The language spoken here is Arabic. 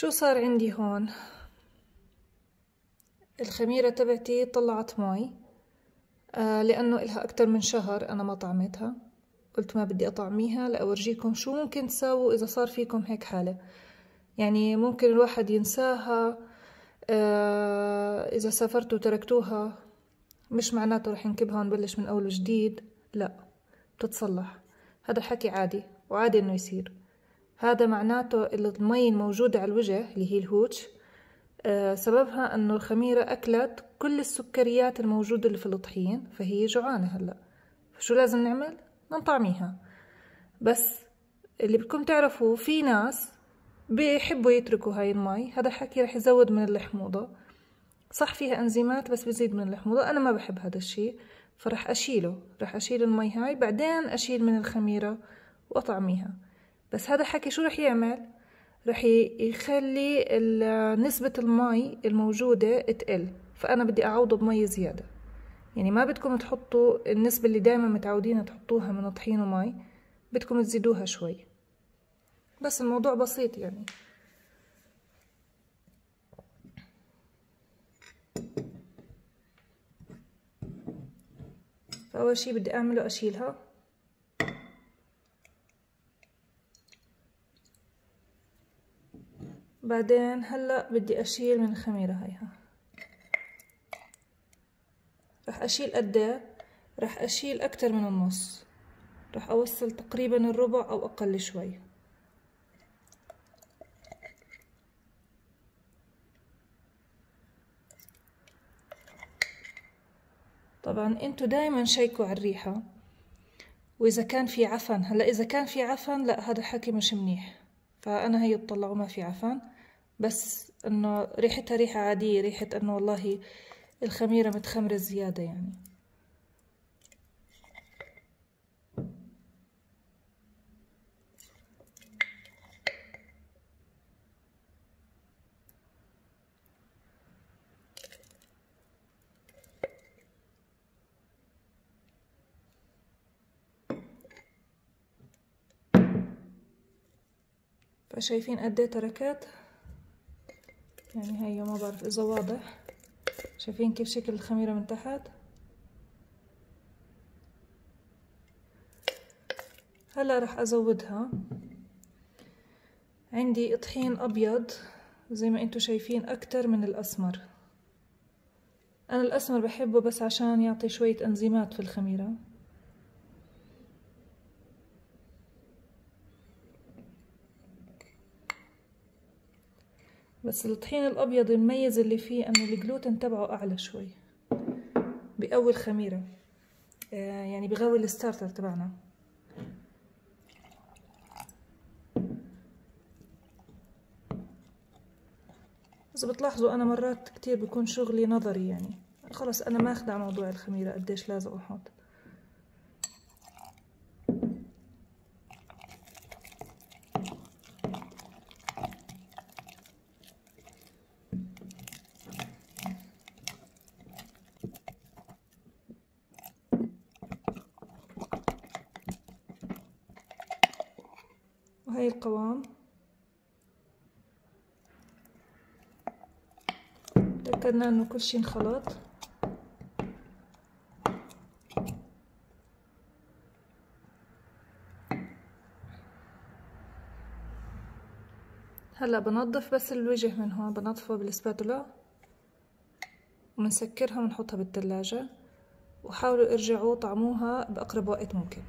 شو صار عندي هون؟ الخميرة تبعتي طلعت مي آه لأنه إلها أكتر من شهر أنا ما طعمتها. قلت ما بدي أطعميها لأورجيكم شو ممكن تساووا إذا صار فيكم هيك حالة. يعني ممكن الواحد ينساها آه إذا سافرتوا وتركتوها مش معناته رح ينكبها ونبلش من أول وجديد. لا بتتصلح. هذا الحكي عادي وعادي إنه يصير. هذا معناته المي الموجودة على الوجه اللي هي الهوتش آه سببها إنه الخميرة أكلت كل السكريات الموجودة اللي في الطحين فهي جوعانة هلأ. فشو لازم نعمل؟ نطعميها بس اللي بدكم تعرفوا في ناس بيحبوا يتركوا هاي المي هذا الحكي رح يزود من الحموضة صح فيها إنزيمات بس بزيد من الحموضة أنا ما بحب هذا الشي فرح أشيله رح أشيل المي هاي بعدين أشيل من الخميرة وأطعميها. بس هذا الحكي شو رح يعمل؟ رح يخلي نسبة المي الموجودة تقل فأنا بدي أعوضه بمي زيادة. يعني ما بدكم تحطوا النسبة اللي دايما متعودين تحطوها من طحين ومي بدكم تزيدوها شوي. بس الموضوع بسيط يعني. فأول شي بدي أعمله أشيلها. بعدين هلا بدي أشيل من الخميرة هيها. راح أشيل قد إيه؟ راح أشيل أكتر من النص. راح أوصل تقريبا الربع أو أقل شوي. طبعا إنتو دايما شيكوا على الريحة. وإذا كان في عفن هلا إذا كان في عفن لا هذا الحكي مش منيح. فأنا هي بطلعوا ما في عفن بس إنه ريحتها ريحة عادية ريحة إنه والله الخميرة متخمرة زيادة يعني. فشايفين قد إيه تركت يعني هي ما بعرف إذا واضح. شايفين كيف شكل الخميرة من تحت. هلا رح أزودها. عندي طحين أبيض زي ما إنتو شايفين أكتر من الأسمر. أنا الأسمر بحبه بس عشان يعطي شوية أنزيمات في الخميرة. بس الطحين الأبيض المميز اللي فيه إنه الجلوتين تبعه أعلى شوي بقوي الخميرة. آه يعني بغوي الستارتر تبعنا. اذا بتلاحظوا أنا مرات كتير بيكون شغلي نظري يعني. خلص أنا ماخذه على موضوع الخميرة قديش لازم أحط. وهي القوام. تأكدنا إنه كل شي انخلط. هلأ بنظف بس الوجه من هون بنظفه بالسباتولا وبنسكرها ونحطها بالثلاجة وحاولوا ارجعوا طعموها بأقرب وقت ممكن.